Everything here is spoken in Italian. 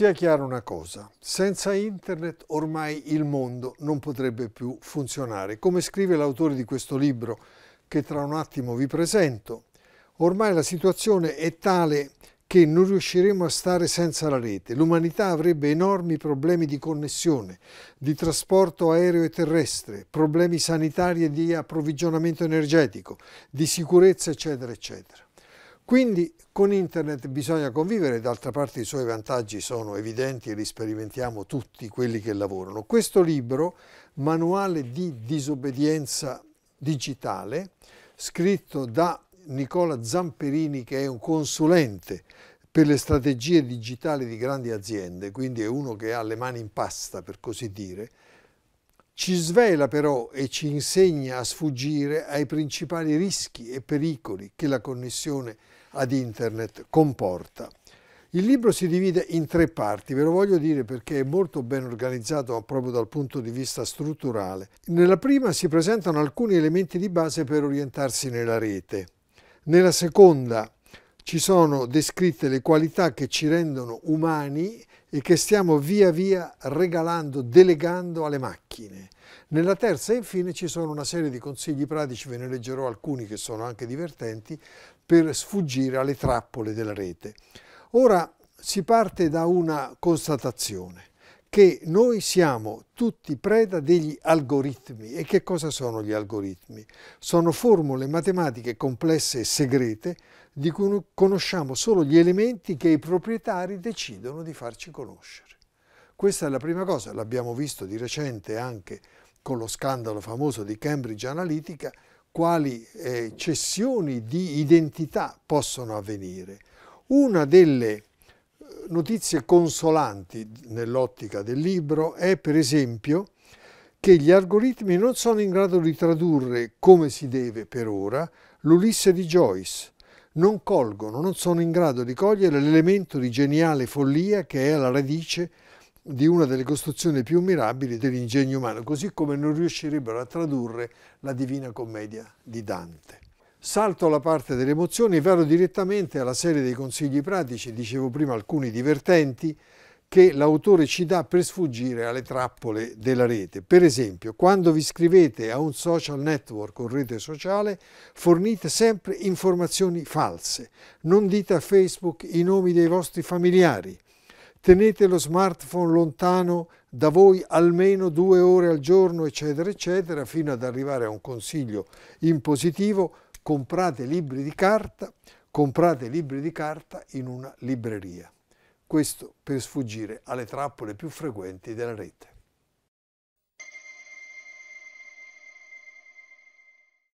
Sia chiara una cosa, senza internet ormai il mondo non potrebbe più funzionare. Come scrive l'autore di questo libro, che tra un attimo vi presento, ormai la situazione è tale che non riusciremo a stare senza la rete. L'umanità avrebbe enormi problemi di connessione, di trasporto aereo e terrestre, problemi sanitari e di approvvigionamento energetico, di sicurezza, eccetera, eccetera. Quindi con internet bisogna convivere, d'altra parte i suoi vantaggi sono evidenti e li sperimentiamo tutti quelli che lavorano. Questo libro, Manuale di disobbedienza digitale, scritto da Nicola Zamperini che è un consulente per le strategie digitali di grandi aziende, quindi è uno che ha le mani in pasta per così dire, ci svela però e ci insegna a sfuggire ai principali rischi e pericoli che la connessione ad internet comporta. Il libro si divide in tre parti, ve lo voglio dire perché è molto ben organizzato proprio dal punto di vista strutturale. Nella prima si presentano alcuni elementi di base per orientarsi nella rete. Nella seconda ci sono descritte le qualità che ci rendono umani e che stiamo via via regalando, delegando alle macchine. Nella terza infine ci sono una serie di consigli pratici, ve ne leggerò alcuni che sono anche divertenti, per sfuggire alle trappole della rete. Ora si parte da una constatazione che noi siamo tutti preda degli algoritmi. E che cosa sono gli algoritmi? Sono formule matematiche complesse e segrete di cui conosciamo solo gli elementi che i proprietari decidono di farci conoscere. Questa è la prima cosa, l'abbiamo visto di recente anche con lo scandalo famoso di Cambridge Analytica, quali eh, cessioni di identità possono avvenire. Una delle eh, notizie consolanti nell'ottica del libro è per esempio che gli algoritmi non sono in grado di tradurre come si deve per ora l'Ulisse di Joyce, non colgono, non sono in grado di cogliere l'elemento di geniale follia che è alla radice di una delle costruzioni più mirabili dell'ingegno umano, così come non riuscirebbero a tradurre la Divina Commedia di Dante. Salto la parte delle emozioni e vado direttamente alla serie dei consigli pratici, dicevo prima alcuni divertenti, che l'autore ci dà per sfuggire alle trappole della rete. Per esempio, quando vi iscrivete a un social network o rete sociale, fornite sempre informazioni false. Non dite a Facebook i nomi dei vostri familiari tenete lo smartphone lontano da voi almeno due ore al giorno, eccetera, eccetera, fino ad arrivare a un consiglio in positivo, comprate libri di carta, comprate libri di carta in una libreria. Questo per sfuggire alle trappole più frequenti della rete.